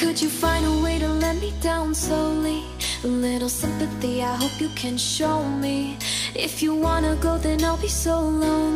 Could you find a way to let me down slowly? A little sympathy, I hope you can show me. If you wanna go, then I'll be so lonely.